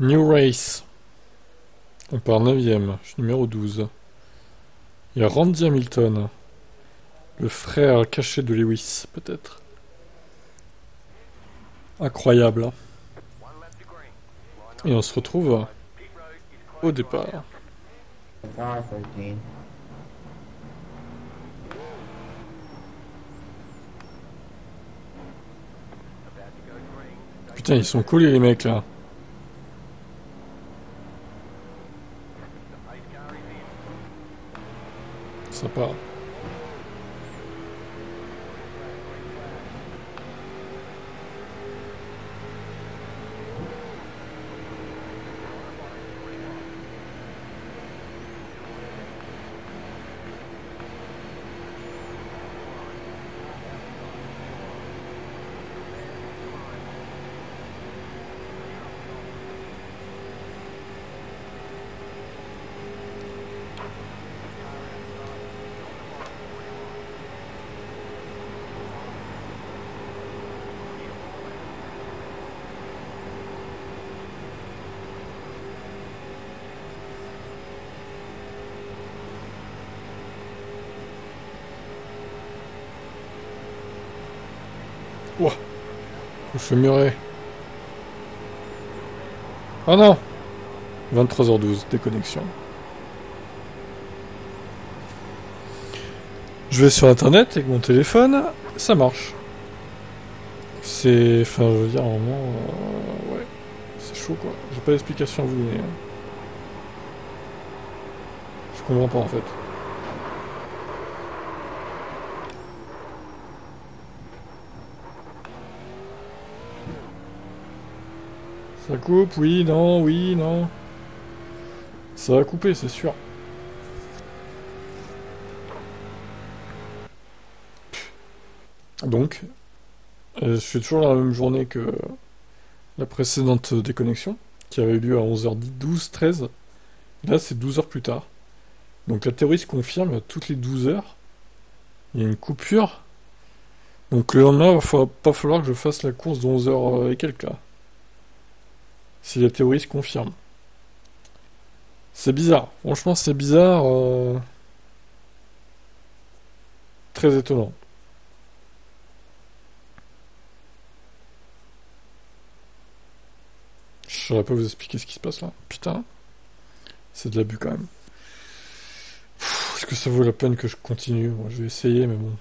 New Race. On part 9ème, je suis numéro 12. Il y a Randy Hamilton. Le frère caché de Lewis, peut-être. Incroyable. hein. Et on se retrouve au départ. Car 13. Putain, ils sont collés les mecs là. well Ouah. Je fais murer. Ah non 23h12, déconnexion. Je vais sur internet avec mon téléphone, ça marche. C'est. Enfin, je veux dire, à un moment. euh, ouais. C'est chaud quoi. J'ai pas d'explication à vous donner. hein. Je comprends pas en fait. Ça coupe, oui, non, oui, non. Ça va couper, c'est sûr. Donc, euh, je fais toujours la même journée que la précédente déconnexion, qui avait eu lieu à 11h10, 12, 13. Là, c'est 12 heures plus tard. Donc la théorie se confirme, toutes les 12 heures, il y a une coupure. Donc le lendemain, il va pas falloir que je fasse la course de 11h et quelques là. Si la théorie se confirme. C'est bizarre. Franchement, c'est bizarre. euh, Très étonnant. Je saurais pas vous expliquer ce qui se passe là. Putain. C'est de l'abus quand même. Est-ce que ça vaut la peine que je continue? Je vais essayer, mais bon.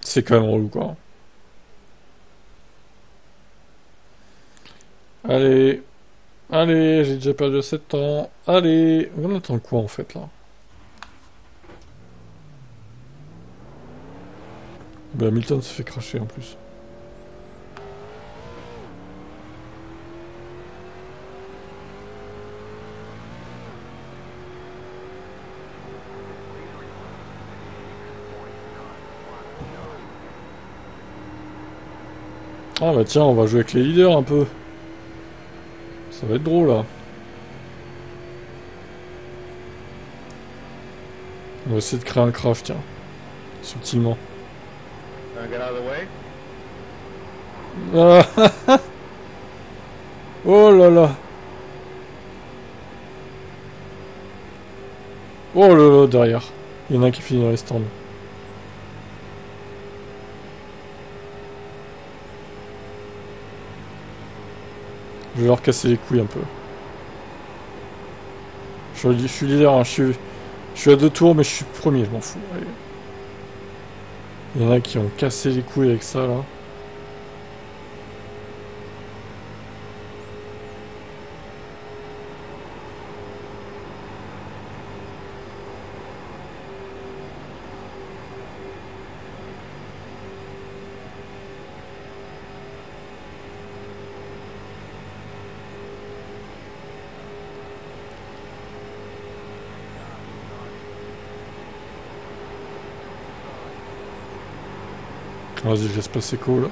C'est quand même relou, quoi. Allez. Allez, j'ai déjà perdu 7 ans. Allez. On attend quoi, en fait, là? Bah, Milton se fait cracher, en plus. Ah bah tiens, on va jouer avec les leaders un peu. Ça va être drôle là. On va essayer de créer un crash, tiens. Subtilement. Ah, oh là là. Oh là là, derrière. Il y en a un qui finit dans les stands. Je vais leur casser les couilles un peu. Je suis, leader, hein, je, suis, à deux tours, mais je suis premier, je m'en fous. Il y en a qui ont cassé les couilles avec ça là. Vas-y, laisse passer cool.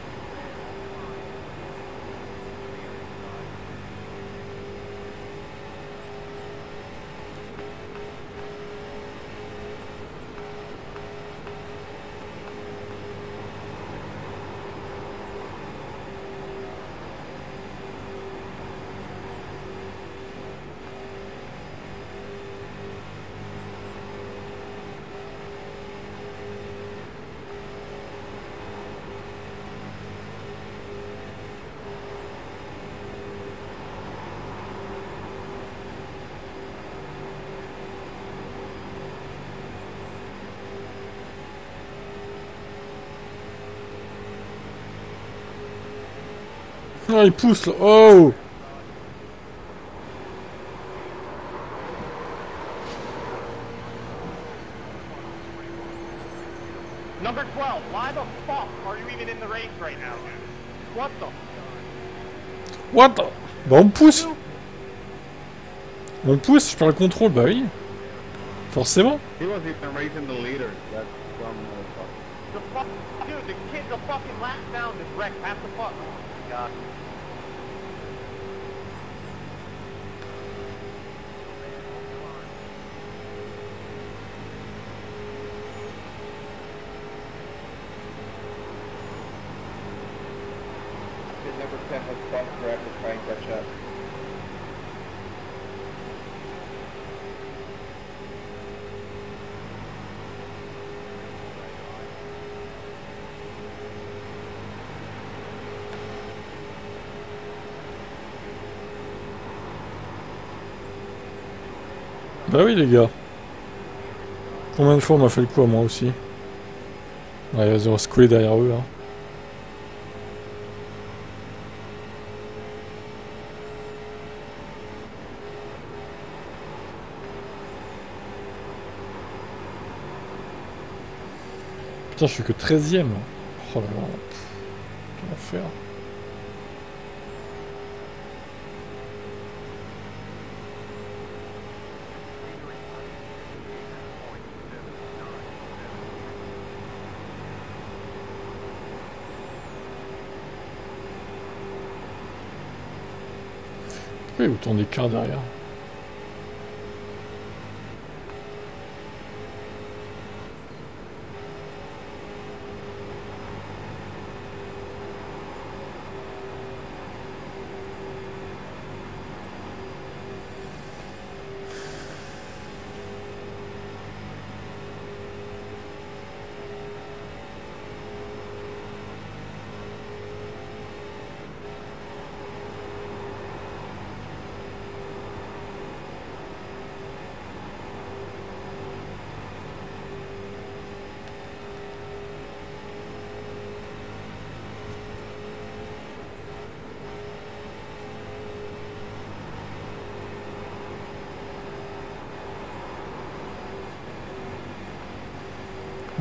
Il pousse là. Oh Number 12, why the fuck are you even in the race right now, dude? What the? What the- Bah on pousse On pousse, je perds le contrôle, bah oui. Forcément. He was even racing the leader. That's some. The fuck, dude, the kid's a fucking lap down this wreck half the fuck. Oh my god. Kid number 10 was bumped for after trying to catch up. Bah oui les gars. Combien de fois on m'a fait le coup à moi aussi? Allez vas-y on se derrière eux hein. Putain je suis que 13ème. Oh là là. Quel enfer. Pourquoi il y a autant d'écart derrière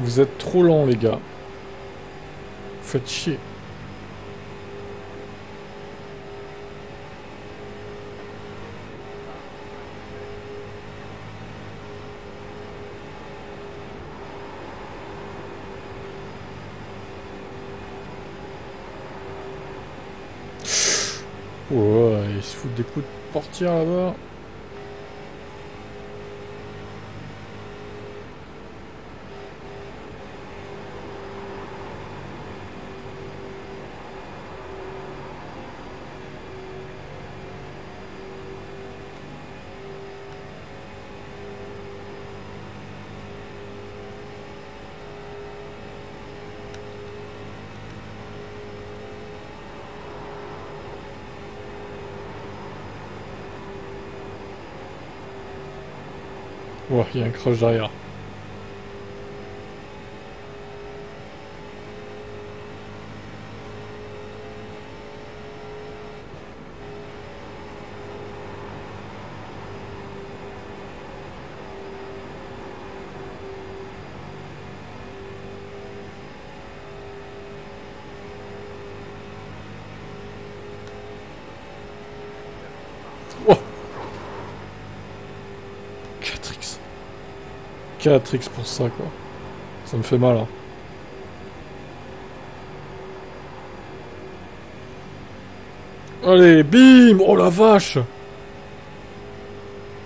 Vous êtes trop lents les gars. Vous faites chier. Ouais, ils se foutent des coups de portière là-bas. Ouais, il y a un crush derrière. Oh 4x. 4x pour ça, quoi. Ça me fait mal, hein. Allez, bim Oh la vache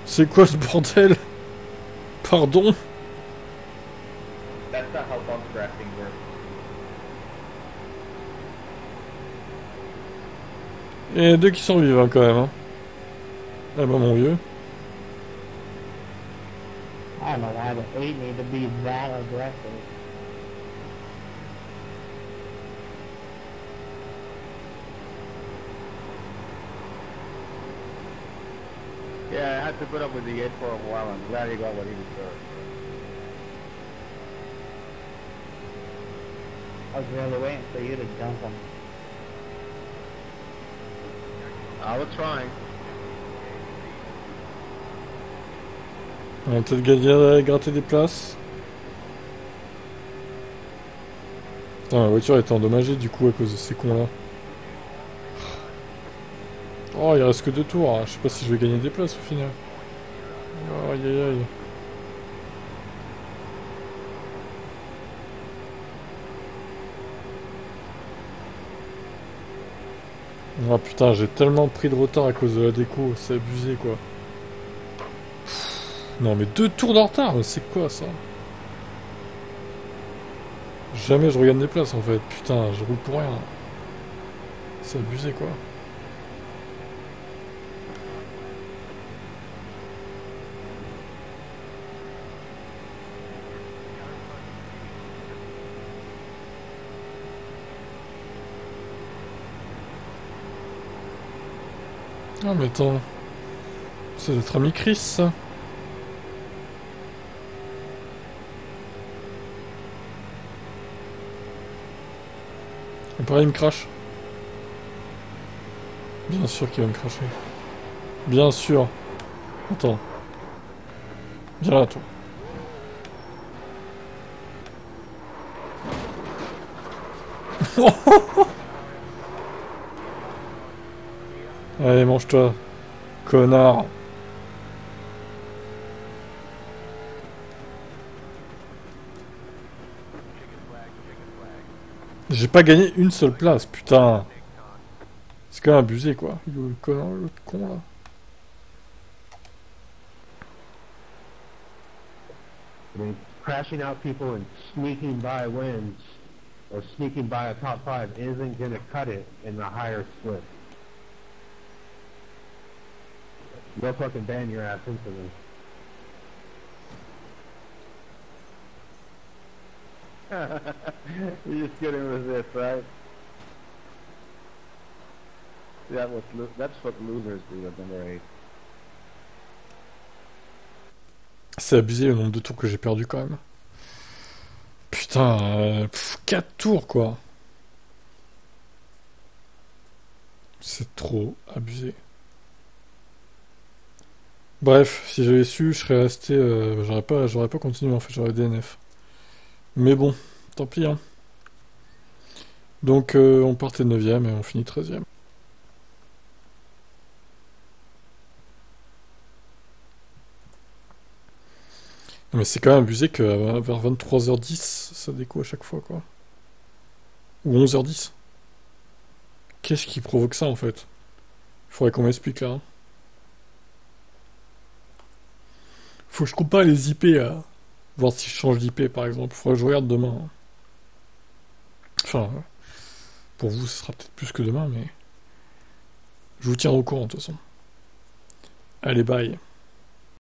C'est quoi ce bordel? Pardon? A deux qui sont vivants, quand même, hein. Ah bah, mon vieux. I don't know why the eight need to be that aggressive. Yeah, I had to put up with the 8 for a while. I'm glad he got what he deserved. I was really waiting for you to jump him. I was trying. On va peut-être gratter des places. Putain, la voiture est endommagée du coup à cause de ces cons là. Oh, il reste que deux tours. hein. Je sais pas si je vais gagner des places au final. Aïe aïe aïe. Oh putain, j'ai tellement pris de retard à cause de la déco, c'est abusé quoi. Non mais deux tours de retard, c'est quoi ça Jamais je regagne des places en fait, putain, je roule pour rien. C'est abusé quoi. Ah mais attends. C'est notre ami Chris ça. Et pareil, il me crache. Bien sûr qu'il va me cracher. Bien sûr. Attends. Viens là, toi. Allez, mange-toi. Connard. J'ai pas gagné une seule place, putain. C'est quand même abusé, quoi. Le connard, le con, là. Mean, crashing out people and sneaking by wins or sneaking by a top five isn't to cut it in the higher split. They'll fucking ban your ass instantly. Just with this, right? That's what losers do at number. C'est abusé le nombre de tours que j'ai perdu quand même. Putain, euh, pff, 4 tours quoi. C'est trop abusé. Bref, si j'avais su, je serais resté. euh, j'aurais pas, j'aurais pas continué en fait, j'aurais DNF. Mais bon, tant pis. Hein. Donc euh, on partait 9ème et on finit 13ème. Non, Mais c'est quand même abusé que euh, vers 23h10, ça déco à chaque fois, quoi. Ou 11h10. Qu'est-ce qui provoque ça, en fait? Faudrait qu'on m'explique, là. hein. Faut que je compare les IP, à... voir si je change d'IP, par exemple. Faudrait que je regarde demain. Enfin, pour vous, ce sera peut-être plus que demain, mais... Je vous tiens au courant, de toute façon. Allez, bye.